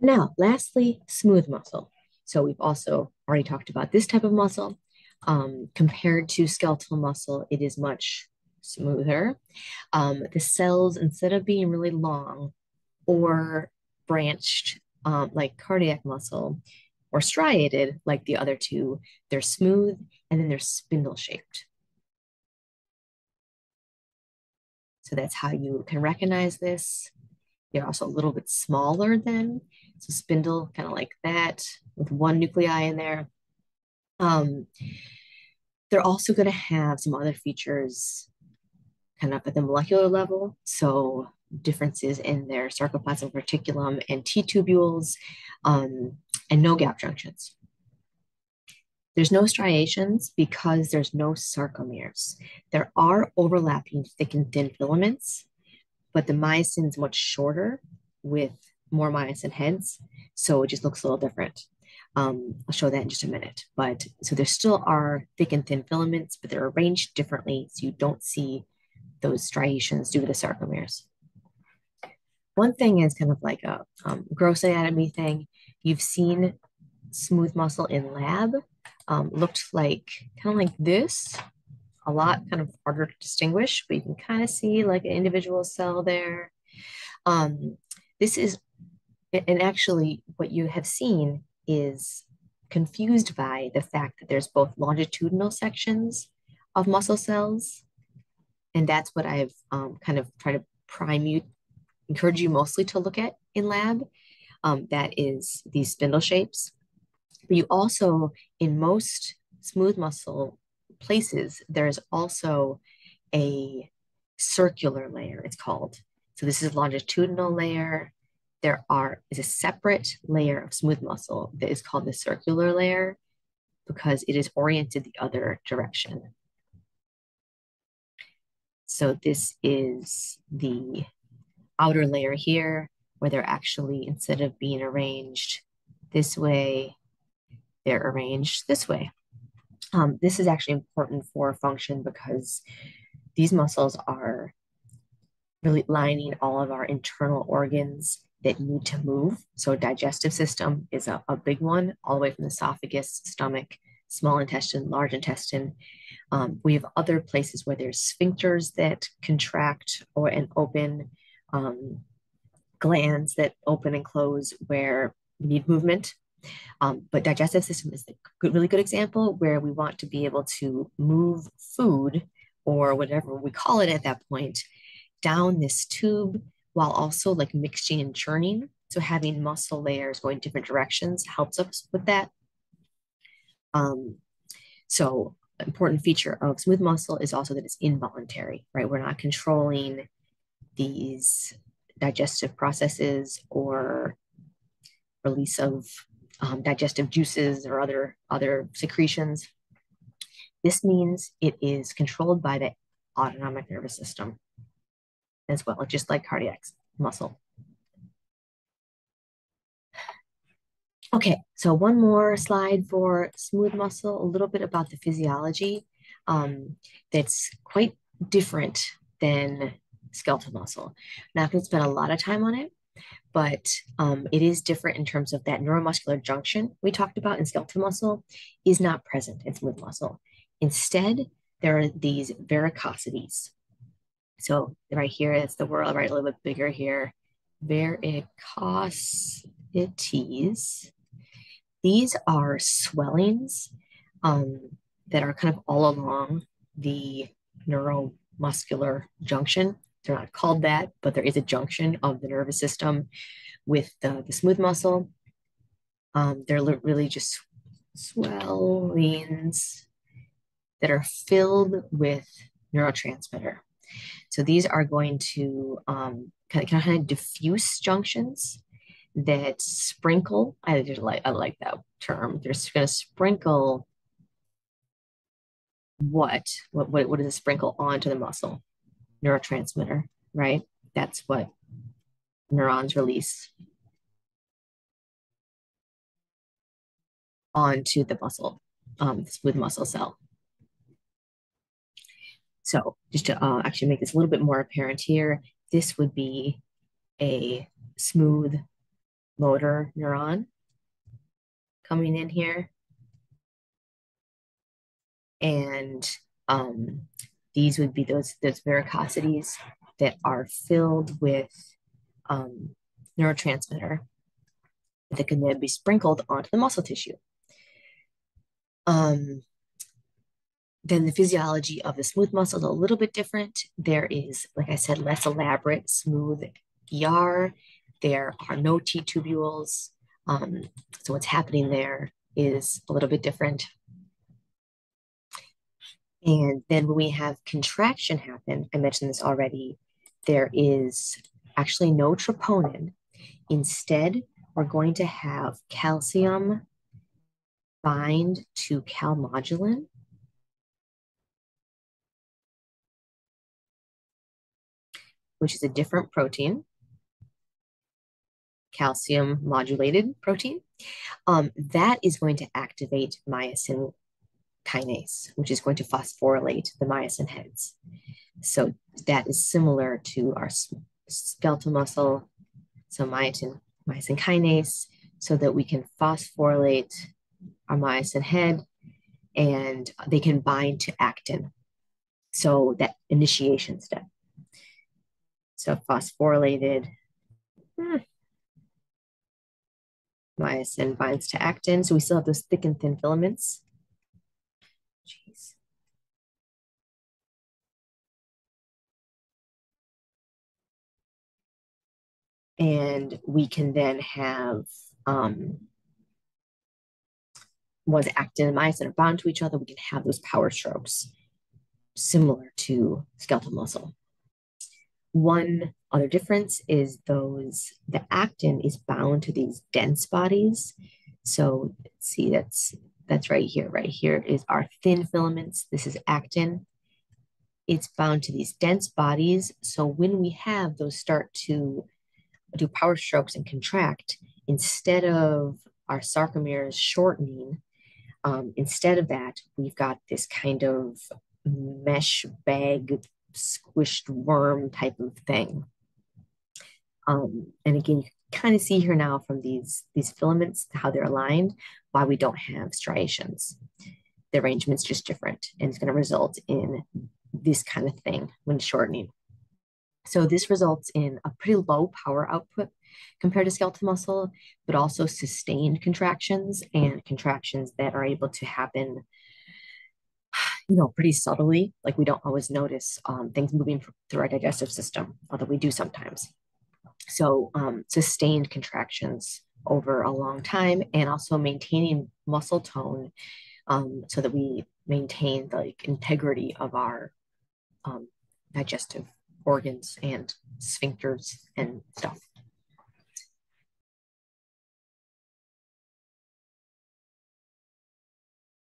Now, lastly, smooth muscle. So we've also already talked about this type of muscle. Um, compared to skeletal muscle, it is much smoother. Um, the cells, instead of being really long or branched um, like cardiac muscle or striated like the other two, they're smooth and then they're spindle shaped. So that's how you can recognize this. They're also a little bit smaller than, so spindle kind of like that with one nuclei in there. Um, they're also going to have some other features kind of at the molecular level. So differences in their sarcoplasmic reticulum and T-tubules um, and no gap junctions. There's no striations because there's no sarcomeres. There are overlapping thick and thin filaments, but the myosin is much shorter with more myosin heads, so it just looks a little different. Um, I'll show that in just a minute. But so there still are thick and thin filaments, but they're arranged differently, so you don't see those striations due to the sarcomeres. One thing is kind of like a um, gross anatomy thing. You've seen smooth muscle in lab, um, looked like kind of like this, a lot kind of harder to distinguish, but you can kind of see like an individual cell there. Um, this is, and actually what you have seen is confused by the fact that there's both longitudinal sections of muscle cells. And that's what I've um, kind of tried to prime you, encourage you mostly to look at in lab. Um, that is these spindle shapes. But you also, in most smooth muscle places, there's also a circular layer, it's called. So this is longitudinal layer. There are is a separate layer of smooth muscle that is called the circular layer because it is oriented the other direction. So this is the outer layer here where they're actually, instead of being arranged this way, they're arranged this way. Um, this is actually important for function because these muscles are really lining all of our internal organs that need to move. So digestive system is a, a big one, all the way from the esophagus, stomach, small intestine, large intestine. Um, we have other places where there's sphincters that contract or and open, um, glands that open and close where we need movement. Um, but digestive system is a good, really good example where we want to be able to move food or whatever we call it at that point down this tube while also like mixing and churning. So having muscle layers going different directions helps us with that. Um, so important feature of smooth muscle is also that it's involuntary, right? We're not controlling these digestive processes or release of um, digestive juices or other, other secretions. This means it is controlled by the autonomic nervous system as well, just like cardiac muscle. Okay, so one more slide for smooth muscle, a little bit about the physiology um, that's quite different than skeletal muscle. Not going to spend a lot of time on it, but um, it is different in terms of that neuromuscular junction we talked about in skeletal muscle is not present in smooth muscle. Instead, there are these varicosities. So right here, it's the word, right, a little bit bigger here. Varicosities. These are swellings um, that are kind of all along the neuromuscular junction they're not called that, but there is a junction of the nervous system with the, the smooth muscle. Um, they're really just swellings that are filled with neurotransmitter. So these are going to um, kind, of, kind of diffuse junctions that sprinkle. I like I like that term. They're going to sprinkle what? What what what does it sprinkle onto the muscle? Neurotransmitter, right? That's what neurons release onto the muscle, um, with muscle cell. So just to uh, actually make this a little bit more apparent here, this would be a smooth motor neuron coming in here. And um, these would be those, those varicosities that are filled with um, neurotransmitter that can then be sprinkled onto the muscle tissue. Um, then the physiology of the smooth muscle is a little bit different. There is, like I said, less elaborate, smooth ER. There are no T tubules. Um, so what's happening there is a little bit different. And then when we have contraction happen, I mentioned this already, there is actually no troponin. Instead, we're going to have calcium bind to calmodulin. which is a different protein, calcium modulated protein. Um, that is going to activate myosin kinase, which is going to phosphorylate the myosin heads. So that is similar to our skeletal muscle, so myosin, myosin kinase, so that we can phosphorylate our myosin head and they can bind to actin. So that initiation step. So phosphorylated hmm, myosin binds to actin. So we still have those thick and thin filaments. And we can then have um, once actin and myosin are bound to each other, we can have those power strokes similar to skeletal muscle. One other difference is those, the actin is bound to these dense bodies. So see, that's, that's right here. Right here is our thin filaments. This is actin. It's bound to these dense bodies. So when we have those start to do power strokes and contract, instead of our sarcomeres shortening, um, instead of that, we've got this kind of mesh bag, squished worm type of thing. Um, and again, you kind of see here now from these, these filaments, how they're aligned, why we don't have striations. The arrangement's just different and it's going to result in this kind of thing when shortening. So this results in a pretty low power output compared to skeletal muscle, but also sustained contractions and contractions that are able to happen, you know, pretty subtly. Like we don't always notice um, things moving through our digestive system, although we do sometimes. So um, sustained contractions over a long time and also maintaining muscle tone um, so that we maintain the like, integrity of our um, digestive organs and sphincters and stuff.